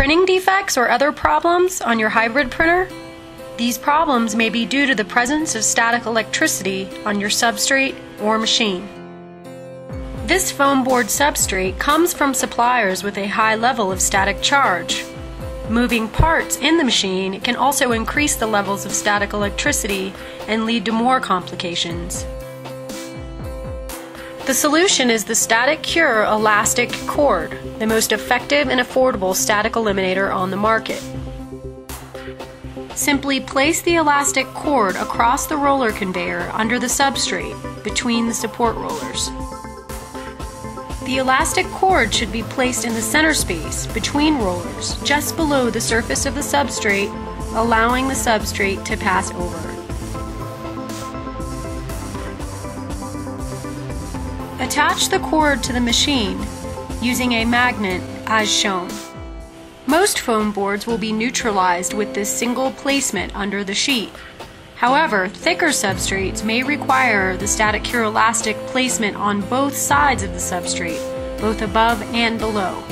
printing defects or other problems on your hybrid printer? These problems may be due to the presence of static electricity on your substrate or machine. This foam board substrate comes from suppliers with a high level of static charge. Moving parts in the machine can also increase the levels of static electricity and lead to more complications. The solution is the Staticure Elastic Cord, the most effective and affordable static eliminator on the market. Simply place the elastic cord across the roller conveyor under the substrate between the support rollers. The elastic cord should be placed in the center space between rollers just below the surface of the substrate, allowing the substrate to pass over. Attach the cord to the machine using a magnet as shown. Most foam boards will be neutralized with this single placement under the sheet. However, thicker substrates may require the Staticure elastic placement on both sides of the substrate, both above and below.